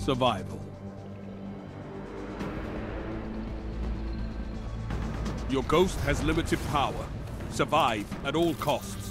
survival. Your ghost has limited power. Survive at all costs.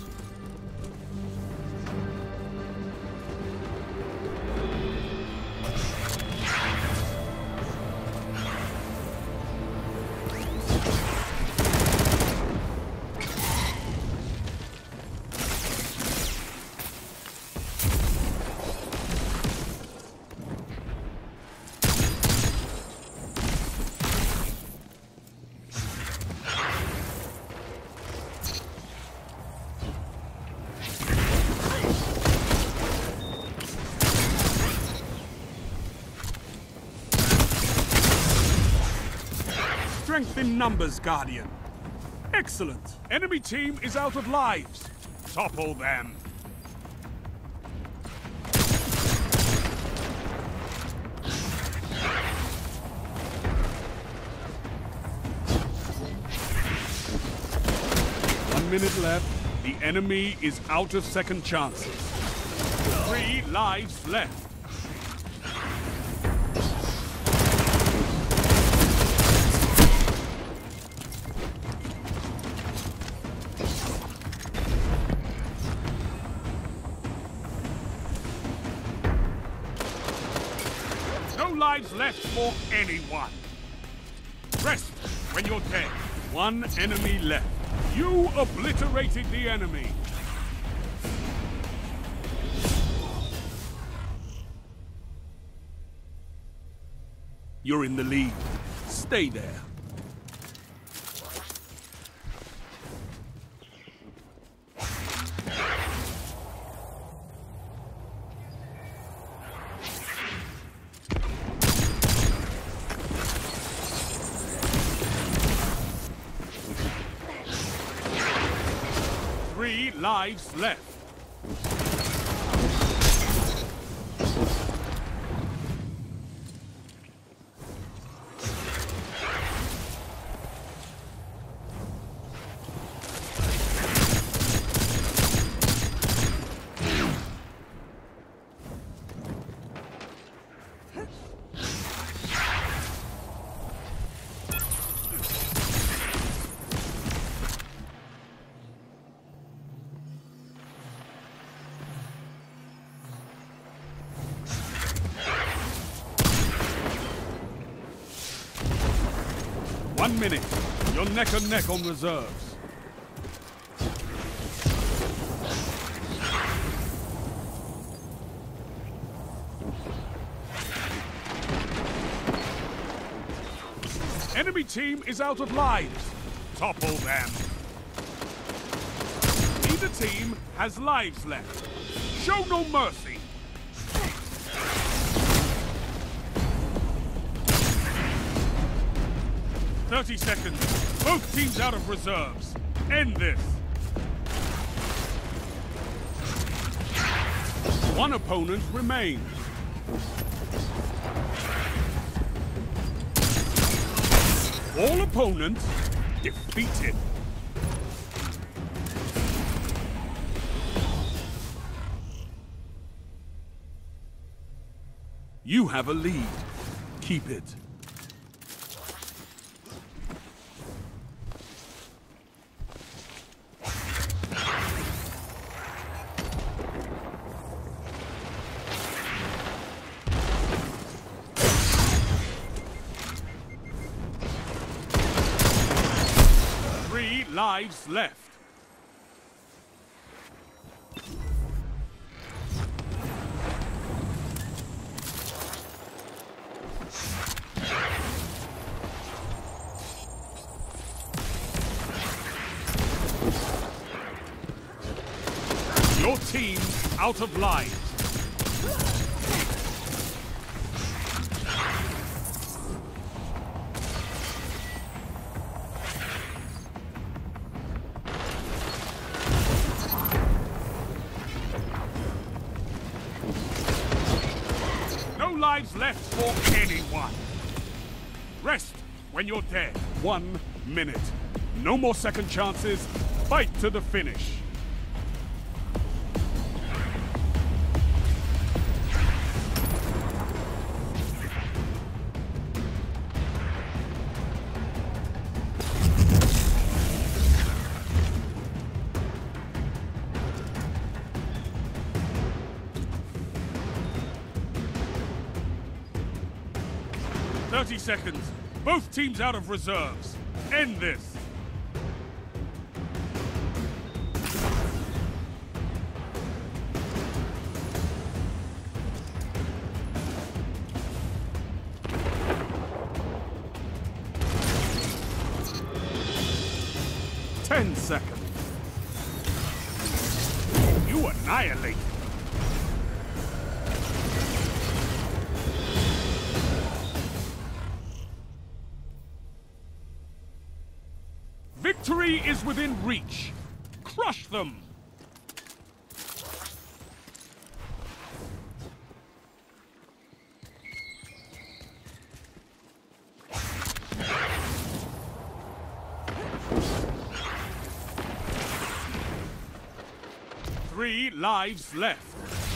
Strength in numbers, Guardian. Excellent. Enemy team is out of lives. Topple them. One minute left. The enemy is out of second chances. Three lives left. Lives left for anyone. Rest when you're dead. One enemy left. You obliterated the enemy. You're in the lead. Stay there. Three lives left. One minute. You're neck and neck on reserves. Enemy team is out of lives. Topple them. Neither team has lives left. Show no mercy. Thirty seconds. Both teams out of reserves. End this. One opponent remains. All opponents defeated. You have a lead. Keep it. Lives left. Your team's out of lives. Lives left for anyone. Rest when you're dead. One minute. No more second chances. Fight to the finish. 30 seconds. Both teams out of reserves. End this. Ten seconds. You annihilate. Victory is within reach. Crush them! Three lives left.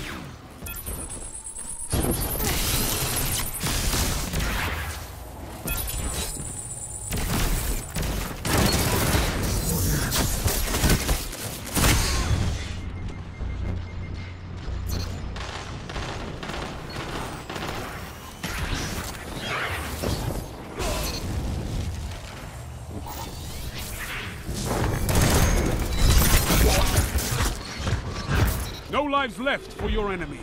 Lives left for your enemy.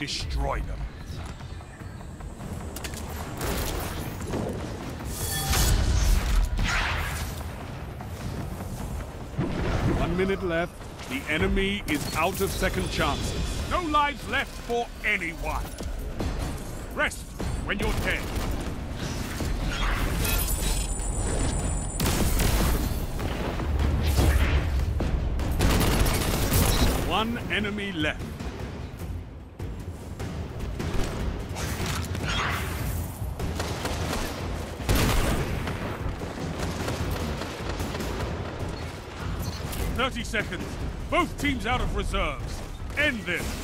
Destroy them. One minute left. The enemy is out of second chances. No lives left for anyone. Rest when you're dead. One enemy left. Thirty seconds. Both teams out of reserves. End this.